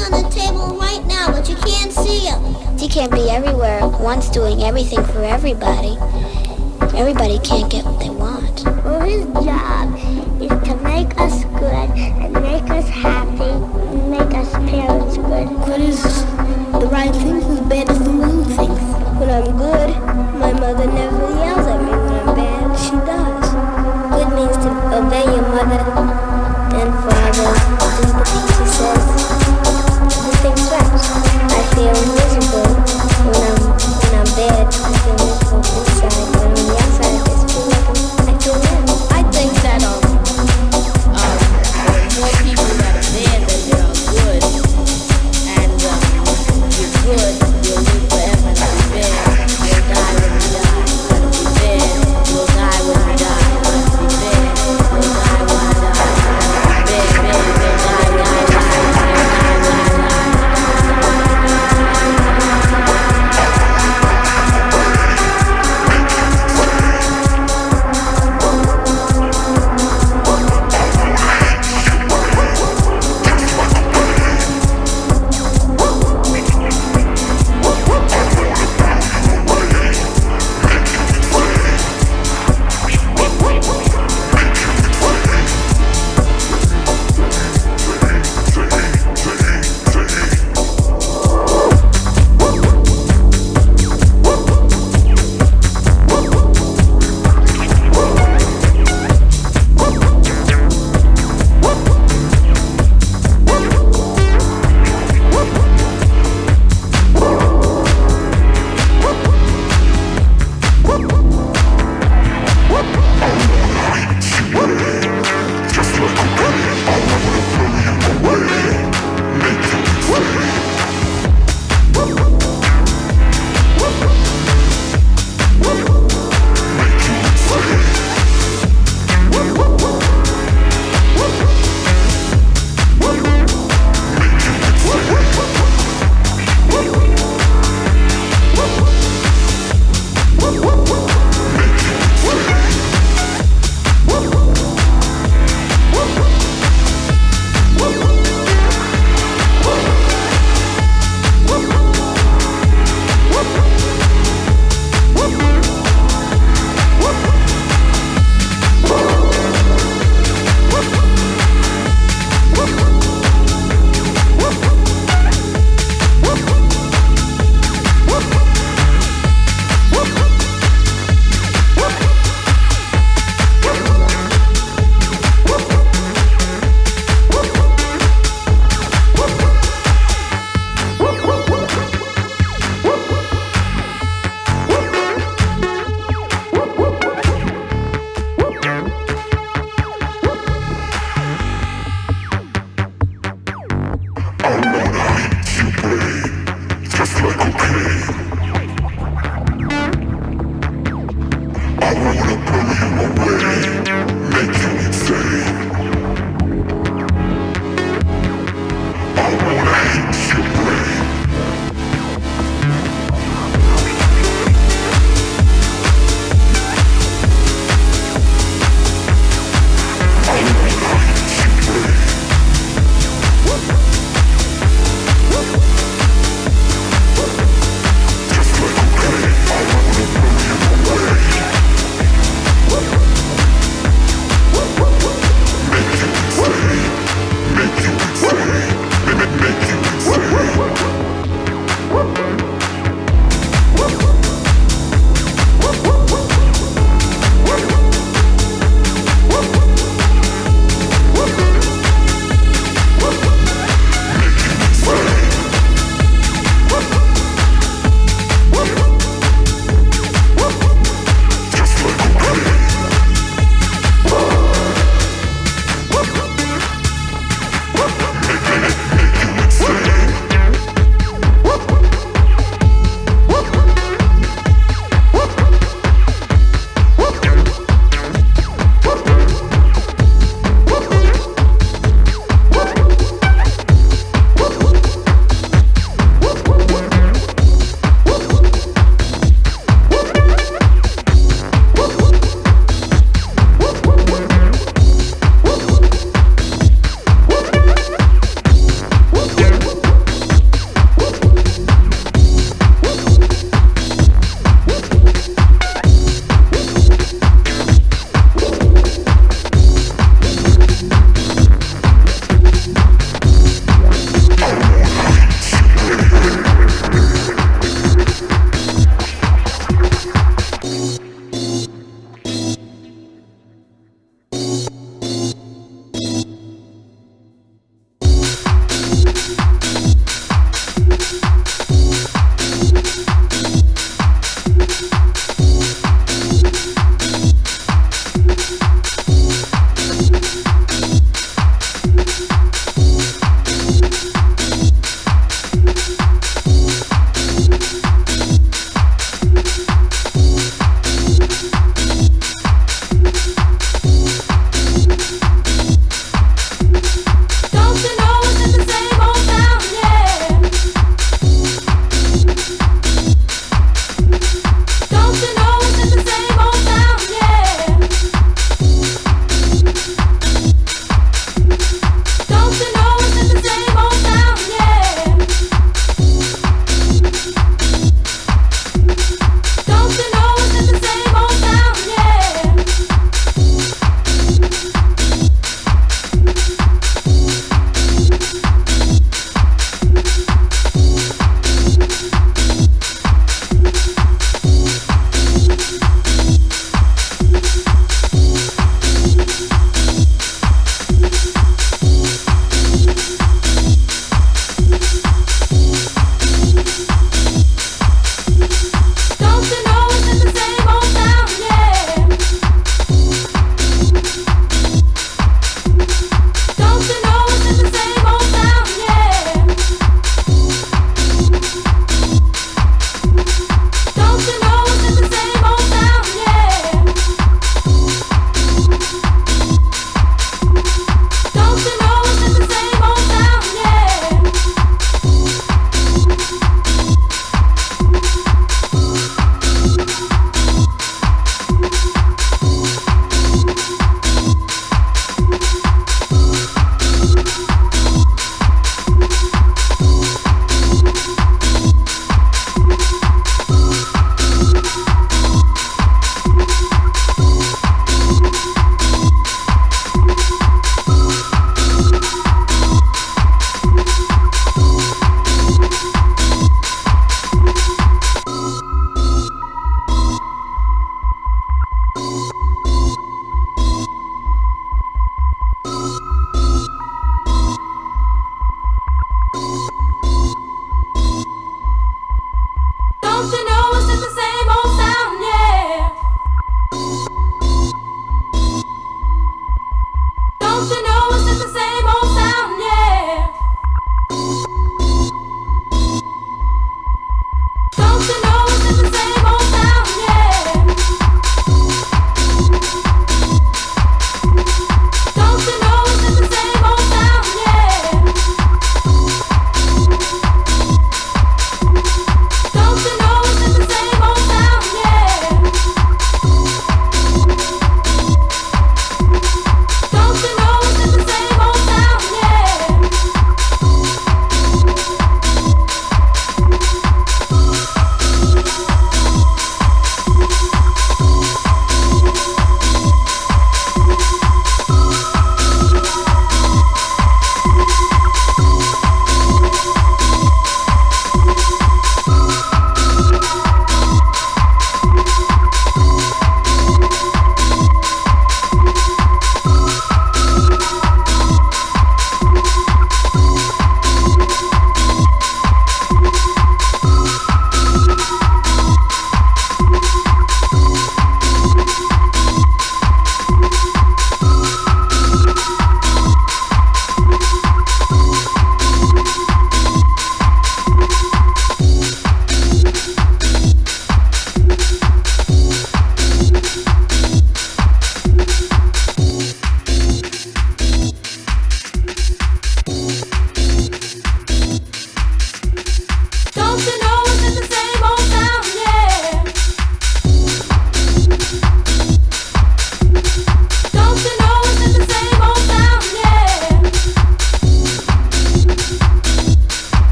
on the table right now, but you can't see him. He can't be everywhere once doing everything for everybody. Everybody can't get what they want. Well, his job is to make us good and make us happy and make us parents good. What is the right thing is bad is the wrong thing. When I'm good, my mother never yells at me. When I'm bad, she does. Good means to obey your mother